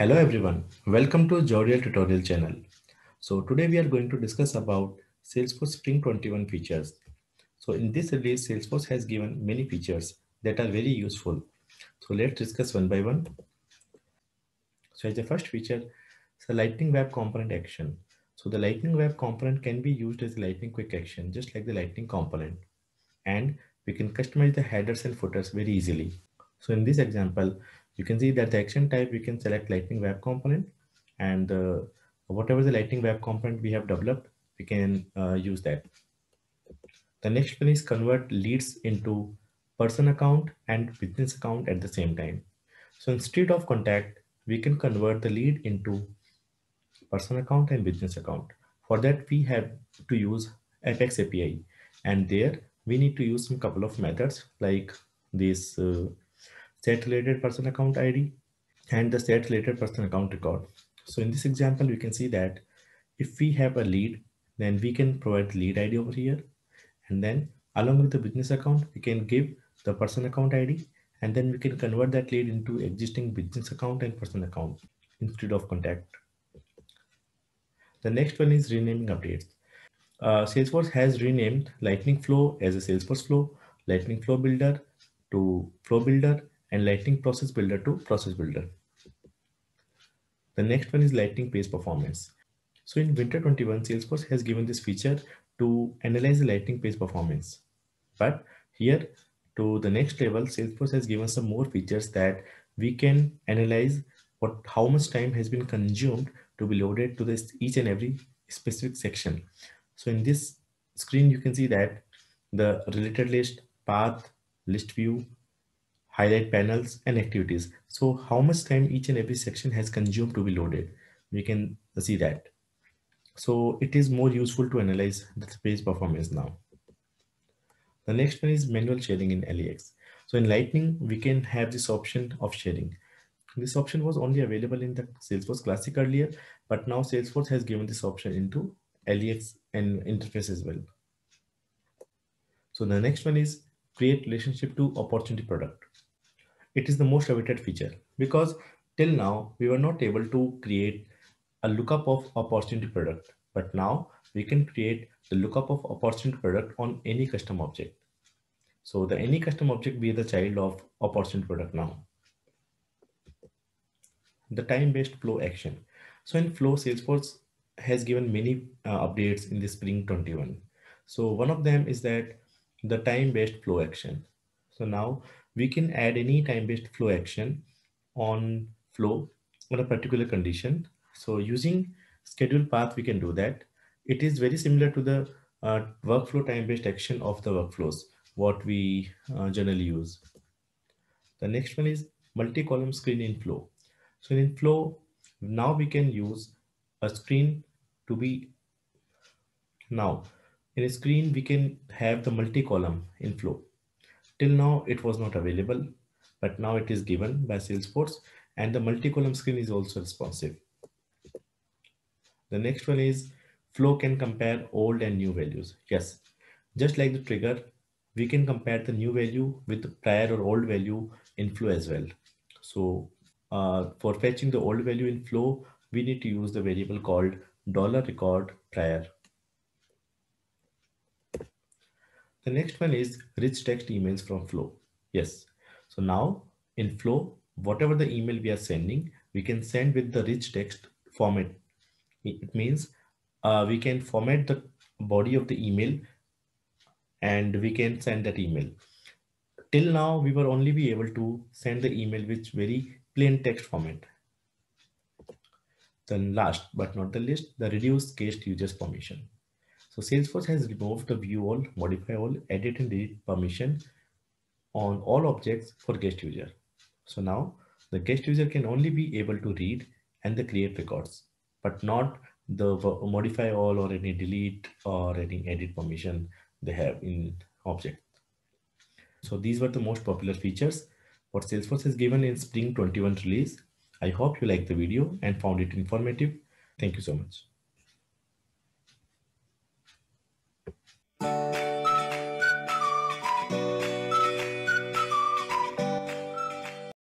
Hello everyone, welcome to Zordial tutorial channel. So today we are going to discuss about Salesforce Spring 21 features. So in this release, Salesforce has given many features that are very useful. So let's discuss one by one. So as the first feature, it's the Lightning Web Component action. So the Lightning Web Component can be used as Lightning Quick action, just like the Lightning Component. And we can customize the headers and footers very easily. So in this example, you can see that the action type, we can select lightning web component and uh, whatever the lightning web component we have developed, we can uh, use that. The next one is convert leads into person account and business account at the same time. So instead of contact, we can convert the lead into person account and business account. For that, we have to use Apex API and there we need to use some couple of methods like this uh, set related person account ID and the set related person account record. So in this example, we can see that if we have a lead, then we can provide lead ID over here. And then along with the business account, we can give the person account ID and then we can convert that lead into existing business account and person account instead of contact. The next one is renaming updates. Uh, Salesforce has renamed Lightning Flow as a Salesforce Flow, Lightning Flow Builder to Flow Builder, and Lightning Process Builder to Process Builder. The next one is Lightning Page Performance. So in Winter 21, Salesforce has given this feature to analyze the Lightning Page Performance. But here to the next level, Salesforce has given some more features that we can analyze what how much time has been consumed to be loaded to this each and every specific section. So in this screen, you can see that the related list, path, list view, highlight panels and activities. So how much time each and every section has consumed to be loaded. We can see that. So it is more useful to analyze the page performance now. The next one is manual sharing in LEX. So in Lightning, we can have this option of sharing. This option was only available in the Salesforce Classic earlier, but now Salesforce has given this option into LEX and interface as well. So the next one is create relationship to opportunity product it is the most awaited feature because till now we were not able to create a lookup of opportunity product, but now we can create the lookup of opportunity product on any custom object. So the any custom object be the child of opportunity product now. The time-based flow action. So in flow, Salesforce has given many uh, updates in the Spring 21. So one of them is that the time-based flow action. So now we can add any time-based flow action on flow on a particular condition. So using schedule path, we can do that. It is very similar to the uh, workflow time-based action of the workflows, what we uh, generally use. The next one is multi-column screen in flow. So in flow, now we can use a screen to be now in a screen, we can have the multi-column in flow. Till now, it was not available, but now it is given by Salesforce and the multi-column screen is also responsive. The next one is flow can compare old and new values. Yes, just like the trigger, we can compare the new value with the prior or old value in flow as well. So uh, for fetching the old value in flow, we need to use the variable called dollar $record prior. The next one is rich text emails from Flow. Yes. So now in Flow, whatever the email we are sending, we can send with the rich text format. It means uh, we can format the body of the email and we can send that email. Till now, we were only be able to send the email with very plain text format. Then last but not the least, the reduced guest users permission. So Salesforce has removed the view all, modify all, edit and delete permission on all objects for guest user. So now the guest user can only be able to read and the create records, but not the modify all or any delete or any edit permission they have in object. So these were the most popular features what Salesforce has given in Spring 21 release. I hope you liked the video and found it informative. Thank you so much.